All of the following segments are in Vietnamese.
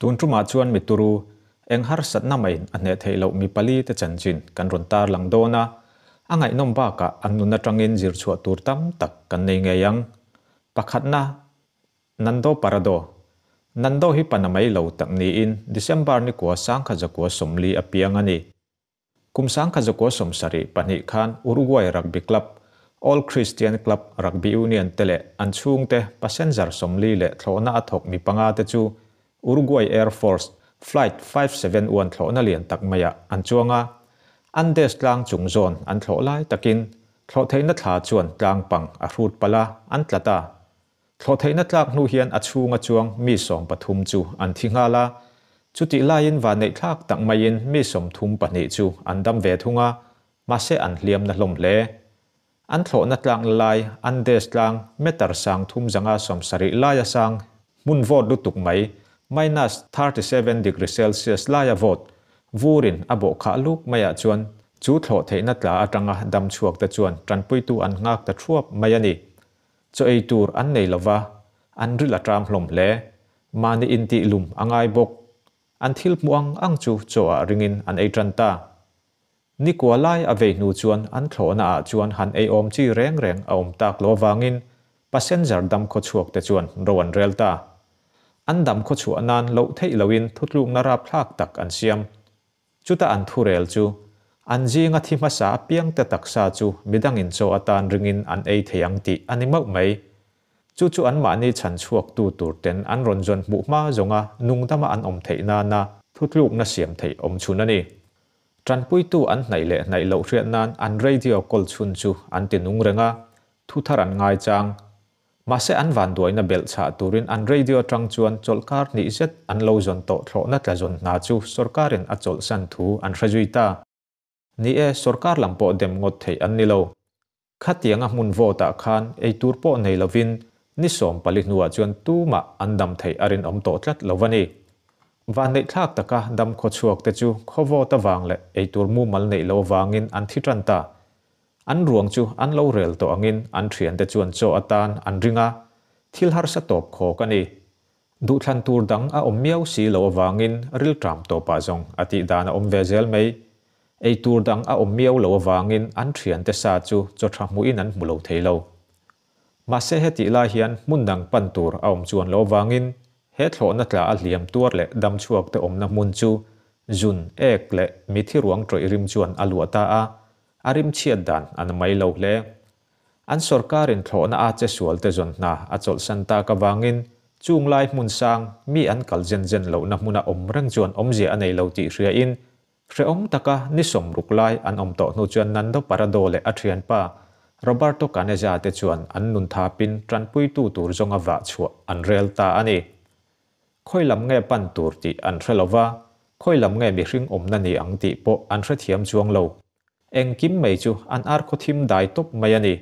tuôn trung mà chuan mi turu eng har sat na mai anh ne thei lo mi pali te chan chin, kan ron tar lang dona angai nom ba ka an nu na tangin zir chua tur tam, tak kan nei nge yang, pakhat na nando parado nando hi panamai lo tak ni in, december ni ko sang kha jakwa somli apiang ani kum sang kha jakwa som sari pani khan, uruguay rugby club, all christian club rugby union tele an chung te passenger somli le thlona athok mi panga te chu uruguay air force flight 571 thlona lian tak maya an chuanga an des tlang chung zone an thlo lai takin thlo theina thla chuan tlang pang a hrut pala an tlata thlo theina tlak nu hian a chunga chuang mi som pathum chu an thinga la chuti lain wa nei thlak tak main mi som thum pani chu an dam ve thunga ma se an hliam na hlom le an thlo na tlang lai an des tlang metar sang thum zanga som sari laya sang mun vot lutuk mai minus 37 degree celsius laya vot. Vurin abo kha luk maya chuan. Chu thlo theina tla atanga dam chuak ta chuan. Tranpui tu an ngak ta thuap maya ni. Cho ei tur an nei lova an rila tram hlom le. Mani inti lum angai bok an thil muang ang chu cho ringin an ei tranta ni kwa lai ave nu chuan. An thlo na a chuan han ei om chi reng reng a om tak lo wangin passenger dam kho chuak te chuan. Rowan relta an dam kho chu anan lo thei loin thutlung na ra phlak tak an siam. Chuta an thurel chu. An ji nga thi ma sa piang ta taksa chu. Midang in cho atan ringin an ei theyang ti ani mau mai. Chu chu an ma ni chan chuak tu tur ten an ron jon mu ma zonga nung dama an om thei na na thutluk na siam thei om chuna ni. Tran pui tu an nai le nai lo hriat nan an radio call chun chu an ti nung renga thu tharan ngai chang ma se an van duai na bel cha turin an radio tang chuan cholkar ni zet an lo zon to thlo na tla zon na chu sarkarin a chol san thu an hrajuita ni e sarkar lampo dem ngot thei an ni lo khatianga mun vota khan ei tur po nei lovin ni som pali nuwa chuan tu ma an dam thei arin om to tlat lovani van nei thak taka dam chuộc chuak te khó khovo ta vàng le ei tur mu mal nei lo wangin an thitran ta an ruang chu, an lo rel to angin, an thian te chuan cho atan an ringa. Thil har sa top kho ka ni du thlan tur dang a om miau si lo wangin ril tram to pa zong. Ati dana om vezel mei. Ei tur dang a om miau lo wangin an thian te sa chu, cho tha mu in an mu lo theilo ma se heti la hian mun dang pan tur a om chuan lo wangin he thlo na tla a liam tur le dam chuak te om na mun chu. Jun ek le mithi ruang troi rim chuan alua ta a arim chiat dan an mai lo hle an sorkarin thlo na a che sual te zon na a chol santa ka wangin chung lai mun sang, mi an kal zen zen lo na muna om rang chuan om je anei lo ti hria in. Hre om taka ni som ruk lai an om to no chuan nan do parado le a thian pa. Roberto caneja te chuan an nun tha pin tran pui tu tur zonga wa chua an rel ta ani. Khoi lam nge pan tur ti an hrelowa khoi lam nge mi hring om na ni ang ti po an thre thiam chuang lo. เองกิมไม่จูอันอาร์คทิมได้ตบไม่ยนี่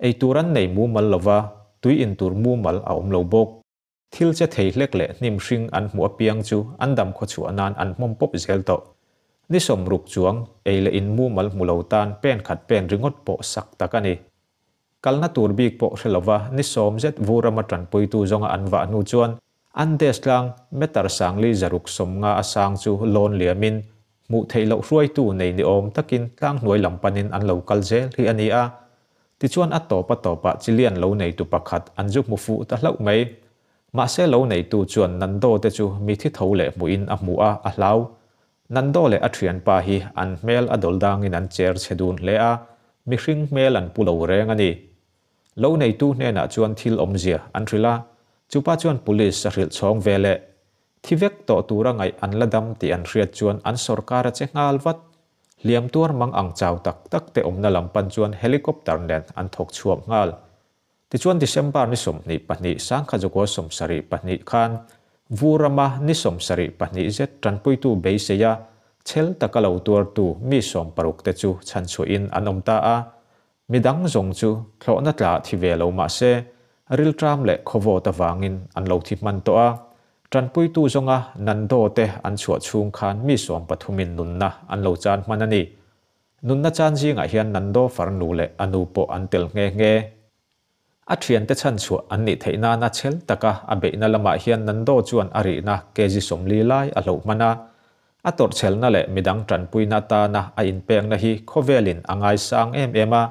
ไอตัวรันในมูมัลลว่าตุยอินตัวมูมัลเอาอมเลบกทิลจะเทเล็กเละนิมชิงอันหัวเปียงจูอันดำขจูอันนานอันมอมปบเจลโตนี่สมรุกจวงเอเลอินมูมัลมูเลวตานเป็นขัดเป็นริงดโปสักตะกันนี่กัลนัตูรบีกโปเชลวะนี่สมเจ็ดวูรามาจันปุยตูจงอันวานูจวนอันเดสลังเมตรสังลีจรุกสมงาอสังจูโลนเหลียมิน mu thei lo ruai tu nei ni om takin tlang nuai lampanin an local zel hi ani a ti chuan a to pa to pa chilian lo nei tu pakhat an juk mu fu ta hlau mai ma se lo nei tu chuan nan do te chu, mi thi tho le mu in a mu a a hlau nan do le a thian pa hi, an mel adol dang in an chair chedun le a. Mi hring mel an pulo reng ani lo nei tu hne na chuan thil om zia, an thrila chupa chuan police a hril chhong ที่เวกต่อตัวไงไออันละดำที่อันเรียดชวนอันสอร์การจะงาลวัดเลียมตัวมังอังเจ้าตักตักเตอมนลำปันจวนเฮลิคอปเตอร์แลนอันถกช่วงงาลที่ชวนดิเซมบาร์นิสมนิปนิสังขจโกสมสริปนิคันวูรมานิสมสริปนิเจตันปุยตูเบยเซียเชลตะกะเลาตัวตูมีสมปรุกเตจูชันชอินอันอมตาอามีดังจงจูโลนัตลาที่เวลามาเซริลตรามเละขวตะวางินอันเลาทิมันตัว tran pui tu zonga nan do te an chua chung khan mi som pathumin nun na an lo chan manani. Nun na chan ji nga hian nan do far nu le anu po an tel nge nge. A thian te chan chu an ni theina na chel taka a be na lama hian nan do chuan ari na keji somli lai a lo mana. A tor chel na le midang tran pui na ta na a in peng na hi khovelin angai sang em ema.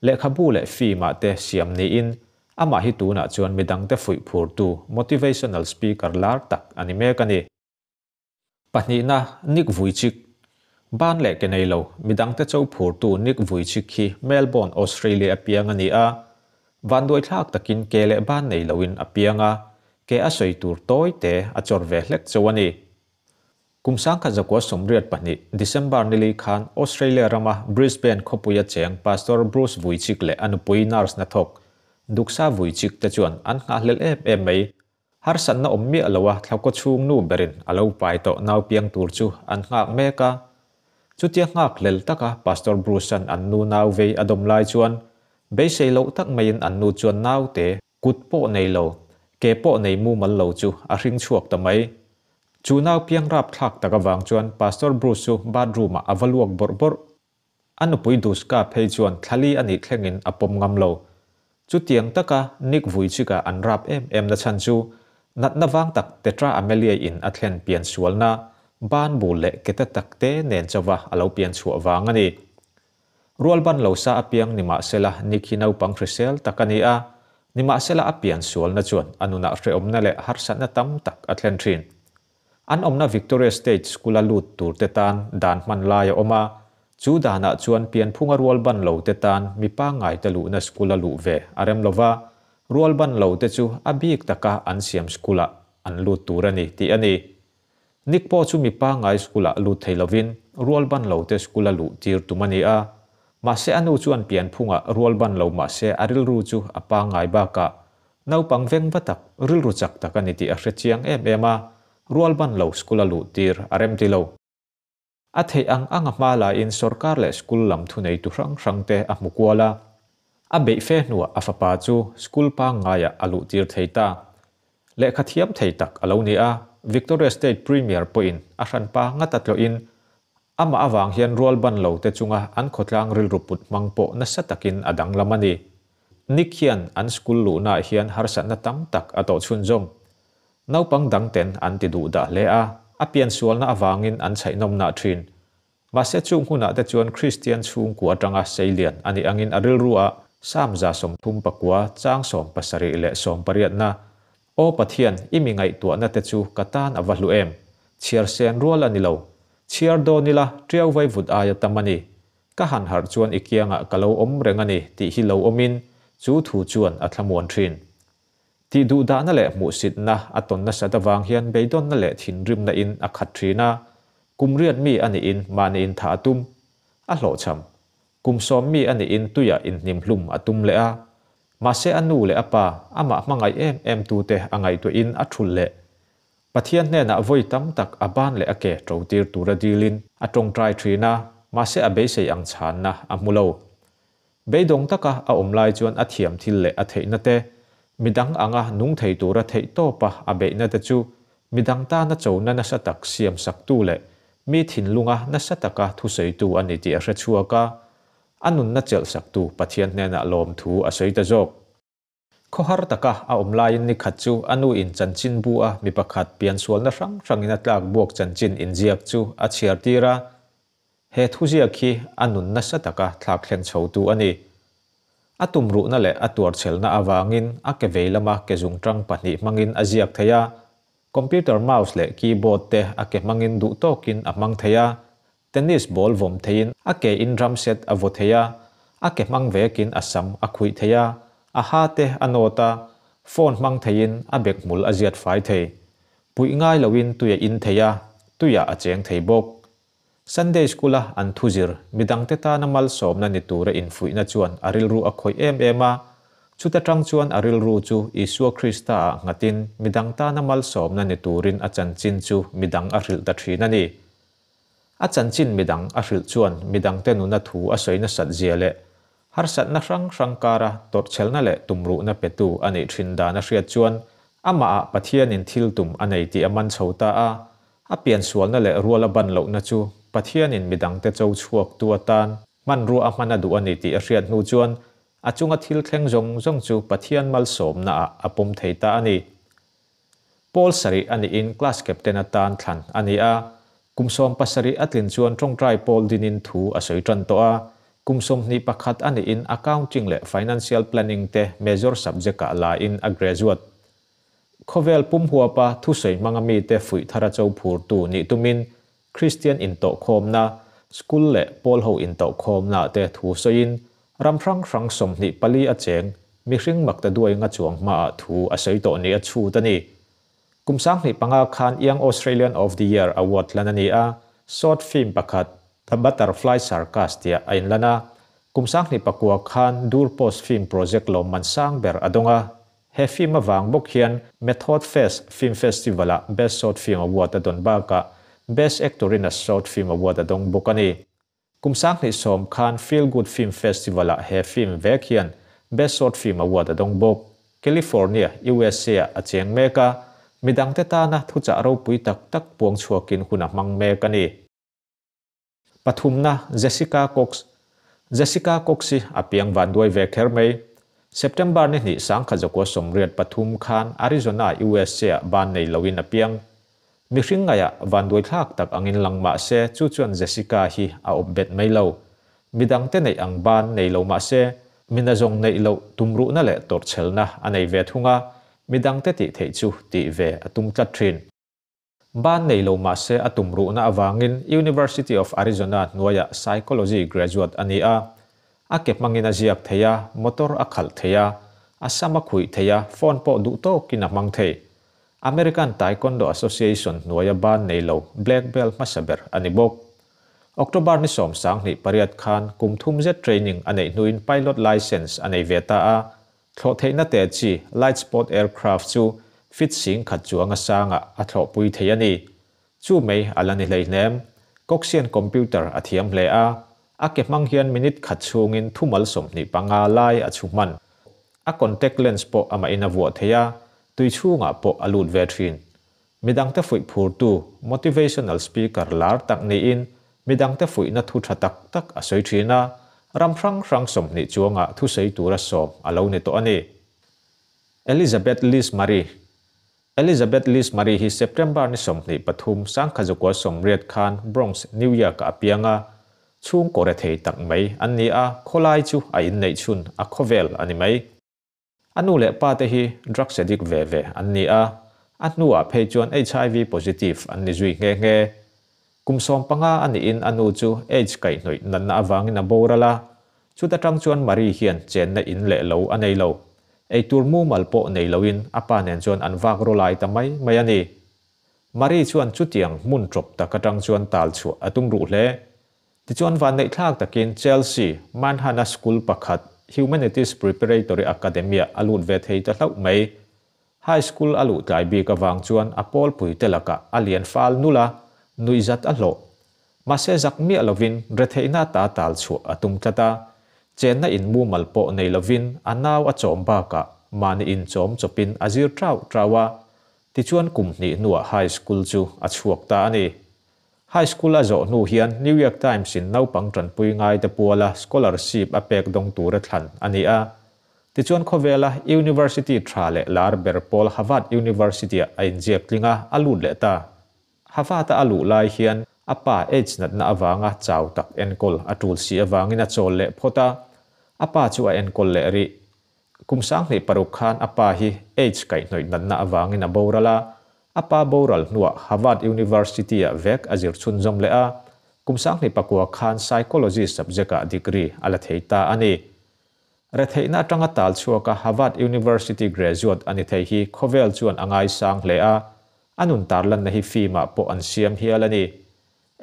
Le khabu le fi ma te siam ni in ama hi tu na chuan midang te fui phur tu. Motivational speaker lar tak ani me ka ni pahni na nik vui chik ban le ke nei lo. Midang te chau phur tu nik vui chik khi melbourne, australia piang ani a. Van đuôi thak takin ke le ban nei loin apianga ke a soi tur toy te a chor ve hlek chawani kum sang kha zakwa somriat pani december nili khan australia rama brisbane khopuya cheng pastor bruce vuichik le anupui nars na thok duksa vuichik ta chuan an nga lel em em mai har san na ommi alawa thlako chung nu berin. Alo pai to nau piang tur chu an nga meka chutia ngak lel taka, pastor bruce an nu nau ve adom lai chuan. Be sei lo tak mai in an nu chuan nau te, kut po nei lo, ke po nei mu mal lo chu a hring chuak ta mai. Chu nau piang rap thak taka wang chuan pastor bruce chu bathroom a avaluak bor bor. Anu pui dus ka phei chuan thali ani thlengin apom ngam lo chu tiang taka nik vui chika an rap em em na chan chu. Nat na wang tak tetra amelia in athen pian sual na. Ban bu le keta takte nen chawa alo pian chu awang ani rual ban lo sa apiang ni ma sela ni khinau pang thrisel takania ni ma sela apian sual na chuan anuna re omna le har sa na tam tak athen thin an omna victoria state school lut tur te tan, dan man lai oma chu dana chuan pian phunga rual ban lo te tan, mi pa ngai te lu na school lu ve. Arem lova rual ban lo te chu abik taka an siam school an lut turani ti ani nik po chu mi pa ngai school lu theilovin rual ban lo te school lu tir tumani a ma se anu chuan pian phunga rual ban lo ma se aril ru chu apa ngai ba ka. Nau pang veng vatak ril ru chak tak ni ti a hre chiang em ema rual ban lo skula lu tir arem ti lo a thei ang anga ma la in sarkar le school lam thu nei tu rang rang te a mukwala a be fe nu a fa pa chu school pa ngaya alu tir thei ta. Le khathiam thei tak alo ni a, victoria state premier point a ran pa nga tatlo in. Ama awang hian rual ban lo te chunga an khotlang ril ruput mangpo na satakin adang lamani nik hian an school lu na hian har sa na tam tak ato chhun jong naupang dang ten an ti du da le a. apian sual na awangin an chai nom na thin ma se chung huna te chuan christian chung ku atanga seilian ani angin aril ruwa sam za som thum pakwa chang som pasari le som pariat na o pathian imi ngai tu na te chu katan avalu em chiar sen rual ani lo chiar do nila triau vai vut aya tamani ka han har chuan ikianga kalo om rengani ti hi lo omin chu thu chuan a thlamuan thin ti du da na le mu sit na aton na sa dawang hian beidon na le thin rim na in a khat thina kumriat mi ani in mani in tha tum. A hlo cham. Kum som mi ani in tuya in nim hlum atum le a. Ma se anu le apa ama mangai em em tu te angai tu in a thul le. Pathian ne na voi tam tak aban le ake tro tir tura dilin. Atong trai thina ma se a be se ang chan na amulo be dong taka a omlai chuan a thiam thil le a theina te. Midang anga nung thei tura thei to pa a be na te chu midang ta na chau na na sa tak siam sak tu le mi thin lunga na sa taka thu sei tu ani ti a hre chuaka anun na chel sak tu pathian ne na lom thu a sei ta jok kho har taka a om lai ni khat chu anu in chanchin bu a mi pakhat pian sual na rang rang in atlak buak chanchin in ziak chu a chiar tira he thu zia khi anun na sa taka thlak thleng chho tu ani atum ru na le atuar chel na awangin, a ke veilama ke zung trang pani mangin aziak ziak thaya computer mouse le keyboard te a ke mangin du tokin a mang thaya tennis ball vom thein a ke in drum set a vo thaya a ke mang vekin asam a khui thaya a ha te anota phone mang thein a bek mul aziat ziat fai thei. Pui ngai lawin tuya in theya. Tuya a cheng thei bok sunday school an thuzir. Midang te ta namal som na ni tura in na chuan. Aril ru a em ema chuta tang chuan aril ru chu isua krista ngatin. Midang ta namal som na ni turin a chan chin chu midang aril ta thina ni. A chan chin midang aril chuan. Midang te nu na thu a soina sat ziale har sat na rang rang kara tor chel na le tumru na petu ani thin da na hriat chuan. Ama a pathian in thil tum anei ti aman chhota a. A pian sual na le ruala ban lo na chu. Pathian in midang te chau chuak tu atan man ru a mana du ani ti a hriat nu chuan achunga thil thleng zong zong chu pathian mal som na apum theita ani Paul Sari ani in class captain atan thlan ani a kumsom pasari atlin chuan trong trai Paul dinin thu asoi tran to a kumsom ni pakhat ani in accounting le financial planning te major subject ka la in a graduate khovel pum huwa pa thu sei mangami te fui thara chau phur tu ni tumin Christian in to khom na school le Paul ho in to khom na te thu so in ram rang rang som ni pali a cheng mi hring mak ta duai nga chuang ma thu a sei to ni a chu ta ni kum sang ni panga khan young Australian of the year award lana ni a short film pakhat the butterfly sarcastia ain lana kum sang ni pakua khan dur post film project lo man sang ber adonga he film awang bok hian method fest film festival a best short film award adon ba ka best actor in a short film award adong bokani kumsak ni. Som khan feel good film festival a he film vek hian, best short film award adong bok. California usa a cheng meka midang te ta na thu cha ro pui tak tak puang chuakin huna mang me kani pathumna jessica cox. Jessica coxi apiang van duai ve kher mei september ni ni sang kha joko somriat pathum khan, arizona usa ban nei lowin apiang mi hring ngaya van duai thak tak angin langma se chu chuan jessica hi a obbet mai lo. Midang te nei ang ban nei lo ma se mina zong nei lo tumru na le tor chelna anei ve thunga, midang te ti thei chu ti ve atum tlat thrin ban nei lo ma se atum ru na awangin University of Arizona noya psychology graduate ani a a kep mangina ziak theya motor akhal theya asama khui theya phone po du to kina mang thei. American Taekwondo Association nuaya ban nei lo black belt masaber ani bok October ni som sang ni pariat khan kum thum jet training anei nuin pilot license anei veta a. Thlo theina te chi light sport aircraft chu fit sing khat chuanga sanga a thlo pui thei ani. Chu mei alani lei nem. Coxian computer a thiam hle a. A ke mang hian minute khat chungin thumal som ni panga lai a chuman a contact lens po ama ina vuah theya tui chu nga po alut ve thin. Midang te fui phur tu, motivational speaker lar tak ni in. Midang te fui na thu tha tak tak a soi thina ram phrang phrang som ni chuanga thu sei tura som alo ne to ani Elizabeth Liz Marie. Elizabeth Liz Marie hi September ni som ni pathum sang khajukwa som Red khan, Bronx, New York a pianga. Chung kore thei tak mai an ni a, kholai chu a in nei chun a khovel ani mai anu le pa te hi drugs addict ve ve. An ni a. Anu a phei chuan HIV positive. An ni zui nge nge. Kum som panga ani in anu chu age kai noi nan na awang na borala chu ta tang chuan mari hian chen na in le lo anei lo. Ei tur mu mal po nei loin apa nen chuan an vak ro lai ta mai mai ani mari chuan chu tiang mun trop ta ka tang chuan tal chu atung ru hle ti chuan van nei thak takin chelsea manhana school pakhat humanities preparatory academia alut ve thei ta hlau mai. High school alu tlai bi ka wang chuan apol pui telaka alien fal nula, nui zat a hlo. Ma se zak mi alovin re theina ta tal chu atum tata chen na in mu mal po nei lovin anaw a chom ba ka mani in chom chopin azir trau trawa. Ti chuan kum ni nuwa high school chu a chuak ta ani. High school a zo nu hian new york times in nau pang tran pui ngai te puala scholarship a pek dong tur thlan ani a ti chuan khovela university thale lar ber pol harvard university a injek linga alu le ta hawata alu lai hian apa age nat na awanga chaw tak enkol atul si awangin a chol le phota apa chu a enkol le ri kumsang nei paruk khan apa hi age kai noi nan na awangin a borala apa boral nuwa harvard university a vek azir chun zom le a kumsang ni pakua khan psychology subject a degree ala theita ani. Re theina tanga tal chuaka harvard university graduate ani thei hi khovel chuan angai sang lea a anun tarlan na hi fima po an siam hialani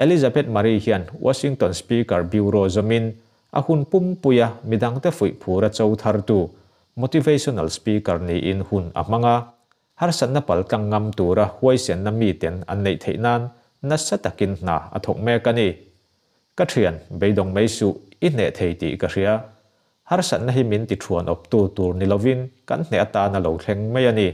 Elizabeth Marie hian, Washington Speaker, Bureau zomin ahun pum puya midang te fui phura chau thar tu. Motivational speaker ni in hun amanga har san na pal kang ngam tu ra huai sian na mi ten an nei thei nan na sa takin na a thok me ka ni ka thian beidong mai su i ne thei ti ka ria har san na hi min ti thuan op tu tur ni lovin kan ne ata na lo thleng mai ani